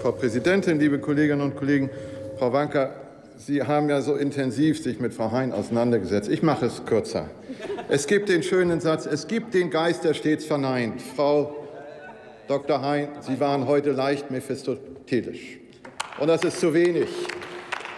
Frau Präsidentin, liebe Kolleginnen und Kollegen! Frau Wanka, Sie haben ja so intensiv sich mit Frau Hein auseinandergesetzt. Ich mache es kürzer. Es gibt den schönen Satz, es gibt den Geist, der stets verneint. Frau Dr. Hein, Sie waren heute leicht mephistopelisch. Und das ist zu wenig.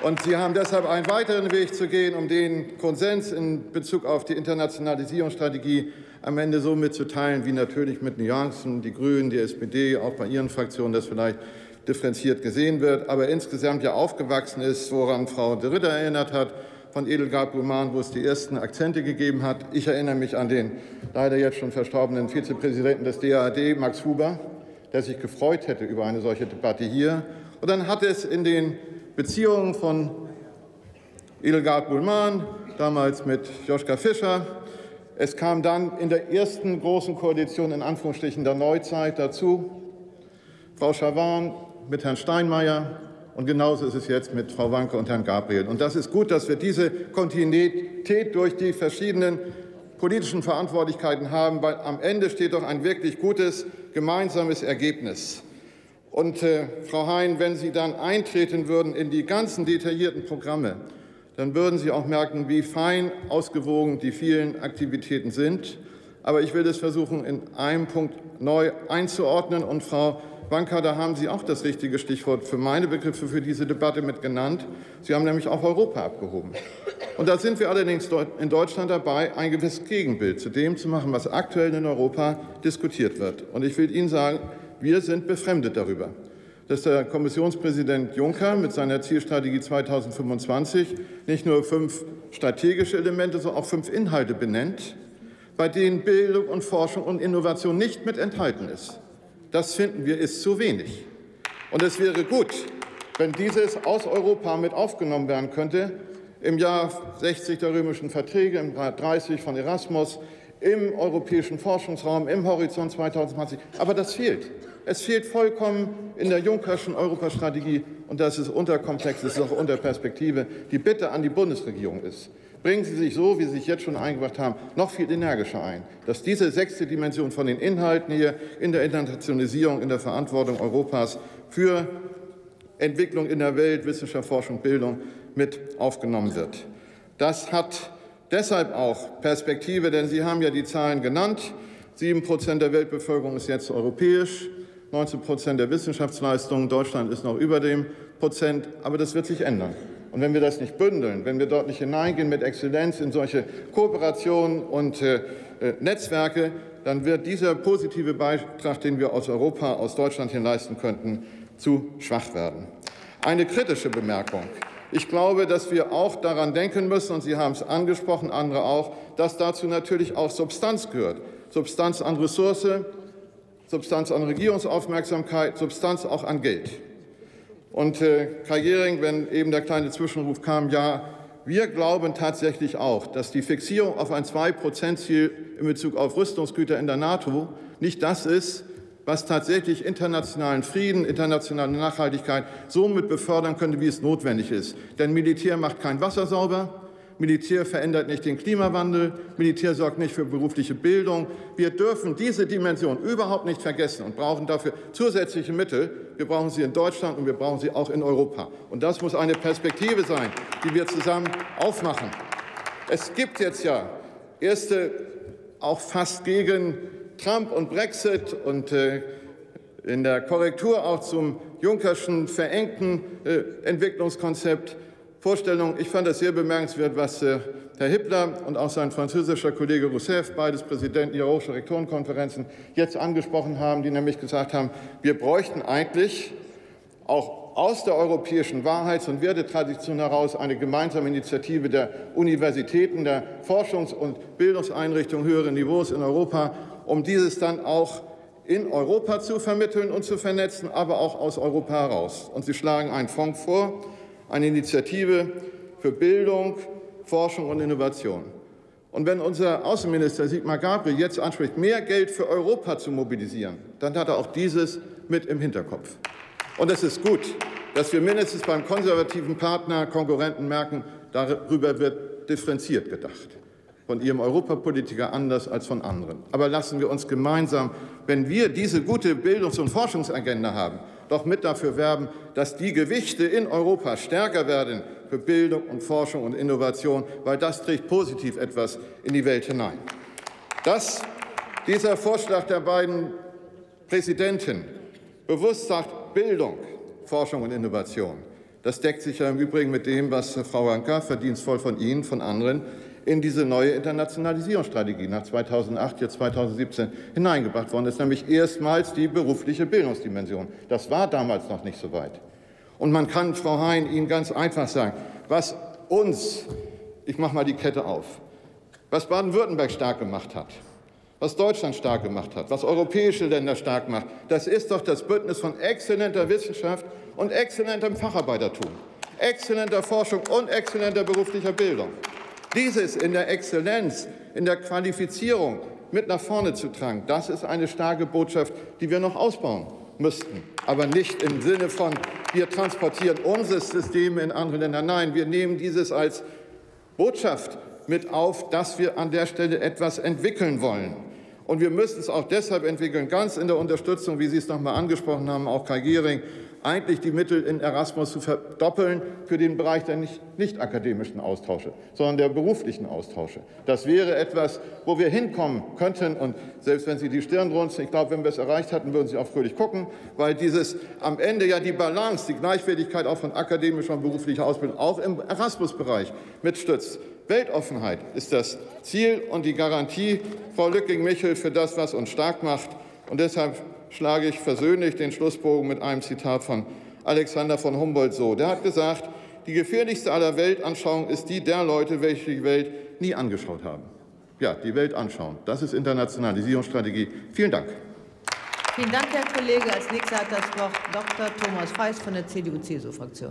Und Sie haben deshalb einen weiteren Weg zu gehen, um den Konsens in Bezug auf die Internationalisierungsstrategie am Ende so mitzuteilen, wie natürlich mit Nuancen die Grünen, die SPD, auch bei Ihren Fraktionen das vielleicht differenziert gesehen wird, aber insgesamt ja aufgewachsen ist, woran Frau de Ritter erinnert hat, von Edelgard Buhmann, wo es die ersten Akzente gegeben hat. Ich erinnere mich an den leider jetzt schon verstorbenen Vizepräsidenten des DAAD, Max Huber, der sich gefreut hätte über eine solche Debatte hier. Und dann hat es in den Beziehungen von Edelgard Bullmann, damals mit Joschka Fischer. Es kam dann in der ersten großen Koalition in Anführungsstrichen der Neuzeit dazu Frau Schawan mit Herrn Steinmeier und genauso ist es jetzt mit Frau Wanke und Herrn Gabriel. Und das ist gut, dass wir diese Kontinuität durch die verschiedenen politischen Verantwortlichkeiten haben, weil am Ende steht doch ein wirklich gutes gemeinsames Ergebnis. Und äh, Frau Hein, wenn Sie dann eintreten würden in die ganzen detaillierten Programme, dann würden Sie auch merken, wie fein ausgewogen die vielen Aktivitäten sind. Aber ich will es versuchen, in einem Punkt neu einzuordnen. Und Frau Banker, da haben Sie auch das richtige Stichwort für meine Begriffe für diese Debatte mit genannt. Sie haben nämlich auch Europa abgehoben. Und da sind wir allerdings in Deutschland dabei, ein gewisses Gegenbild zu dem zu machen, was aktuell in Europa diskutiert wird. Und ich will Ihnen sagen, wir sind befremdet darüber, dass der Kommissionspräsident Juncker mit seiner Zielstrategie 2025 nicht nur fünf strategische Elemente, sondern auch fünf Inhalte benennt, bei denen Bildung und Forschung und Innovation nicht mit enthalten ist. Das finden wir ist zu wenig. Und es wäre gut, wenn dieses aus Europa mit aufgenommen werden könnte. Im Jahr 60 der römischen Verträge, im Jahr 30 von Erasmus, im europäischen Forschungsraum, im Horizont 2020. Aber das fehlt. Es fehlt vollkommen in der Junckerschen Europastrategie, und das ist unterkomplex, das ist auch unter Perspektive. Die Bitte an die Bundesregierung ist, bringen Sie sich so, wie Sie sich jetzt schon eingebracht haben, noch viel energischer ein, dass diese sechste Dimension von den Inhalten hier in der Internationalisierung, in der Verantwortung Europas für Entwicklung in der Welt, Wissenschaft, Forschung, Bildung mit aufgenommen wird. Das hat deshalb auch Perspektive, denn Sie haben ja die Zahlen genannt. Sieben Prozent der Weltbevölkerung ist jetzt europäisch. 19 Prozent der Wissenschaftsleistungen. Deutschland ist noch über dem Prozent, aber das wird sich ändern. Und wenn wir das nicht bündeln, wenn wir dort nicht hineingehen mit Exzellenz in solche Kooperationen und äh, äh, Netzwerke, dann wird dieser positive Beitrag, den wir aus Europa, aus Deutschland hin leisten könnten, zu schwach werden. Eine kritische Bemerkung. Ich glaube, dass wir auch daran denken müssen, und Sie haben es angesprochen, andere auch, dass dazu natürlich auch Substanz gehört. Substanz an Ressource, Substanz an Regierungsaufmerksamkeit, Substanz auch an Geld. Und äh, Kai wenn eben der kleine Zwischenruf kam, ja, wir glauben tatsächlich auch, dass die Fixierung auf ein 2-Prozent-Ziel in Bezug auf Rüstungsgüter in der NATO nicht das ist, was tatsächlich internationalen Frieden, internationale Nachhaltigkeit so mit befördern könnte, wie es notwendig ist. Denn Militär macht kein Wasser sauber, Militär verändert nicht den Klimawandel, Militär sorgt nicht für berufliche Bildung. Wir dürfen diese Dimension überhaupt nicht vergessen und brauchen dafür zusätzliche Mittel. Wir brauchen sie in Deutschland und wir brauchen sie auch in Europa. Und das muss eine Perspektive sein, die wir zusammen aufmachen. Es gibt jetzt ja erste, auch fast gegen Trump und Brexit und äh, in der Korrektur auch zum Junckerschen verengten äh, Entwicklungskonzept Vorstellung. Ich fand das sehr bemerkenswert, was äh, Herr Hippler und auch sein französischer Kollege Rousseff, beides Präsidenten ihrer Hochschul Rektorenkonferenzen, jetzt angesprochen haben, die nämlich gesagt haben, wir bräuchten eigentlich auch aus der europäischen Wahrheits- und Wertetradition heraus eine gemeinsame Initiative der Universitäten, der Forschungs- und Bildungseinrichtungen höheren Niveaus in Europa, um dieses dann auch in Europa zu vermitteln und zu vernetzen, aber auch aus Europa heraus. Und Sie schlagen einen Fonds vor, eine Initiative für Bildung, Forschung und Innovation. Und wenn unser Außenminister Sigmar Gabriel jetzt anspricht, mehr Geld für Europa zu mobilisieren, dann hat er auch dieses mit im Hinterkopf. Und es ist gut, dass wir mindestens beim konservativen Partner, Konkurrenten merken, darüber wird differenziert gedacht. Von Ihrem Europapolitiker anders als von anderen. Aber lassen wir uns gemeinsam, wenn wir diese gute Bildungs- und Forschungsagenda haben, doch mit dafür werben, dass die Gewichte in Europa stärker werden für Bildung und Forschung und Innovation, weil das trägt positiv etwas in die Welt hinein. Dass dieser Vorschlag der beiden Präsidenten bewusst sagt Bildung, Forschung und Innovation, das deckt sich ja im Übrigen mit dem, was Frau Anker verdienstvoll von Ihnen, von anderen in diese neue Internationalisierungsstrategie nach 2008, jetzt 2017 hineingebracht worden ist, nämlich erstmals die berufliche Bildungsdimension. Das war damals noch nicht so weit. Und man kann, Frau Hein, Ihnen ganz einfach sagen, was uns, ich mache mal die Kette auf, was Baden-Württemberg stark gemacht hat, was Deutschland stark gemacht hat, was europäische Länder stark macht, das ist doch das Bündnis von exzellenter Wissenschaft und exzellentem Facharbeitertum, exzellenter Forschung und exzellenter beruflicher Bildung. Dieses in der Exzellenz, in der Qualifizierung mit nach vorne zu tragen, das ist eine starke Botschaft, die wir noch ausbauen müssten. Aber nicht im Sinne von, wir transportieren unsere Systeme in andere Länder. Nein, wir nehmen dieses als Botschaft mit auf, dass wir an der Stelle etwas entwickeln wollen. Und wir müssen es auch deshalb entwickeln, ganz in der Unterstützung, wie Sie es noch mal angesprochen haben, auch Kai Gehring, eigentlich die Mittel in Erasmus zu verdoppeln für den Bereich der nicht, nicht akademischen Austausche, sondern der beruflichen Austausche. Das wäre etwas, wo wir hinkommen könnten. Und selbst wenn Sie die Stirn runzeln, ich glaube, wenn wir es erreicht hatten, würden Sie auch fröhlich gucken, weil dieses am Ende ja die Balance, die Gleichwertigkeit auch von akademischer und beruflicher Ausbildung auch im Erasmus-Bereich mitstützt. Weltoffenheit ist das Ziel und die Garantie, Frau Lücking-Michel, für das, was uns stark macht. Und deshalb schlage ich versöhnlich den Schlussbogen mit einem Zitat von Alexander von Humboldt so. Der hat gesagt, die gefährlichste aller Weltanschauungen ist die der Leute, welche die Welt nie angeschaut haben. Ja, die Welt anschauen. Das ist Internationalisierungsstrategie. Vielen Dank. Vielen Dank, Herr Kollege. Als nächster hat das Wort Dr. Thomas Feist von der CDU-CSU-Fraktion.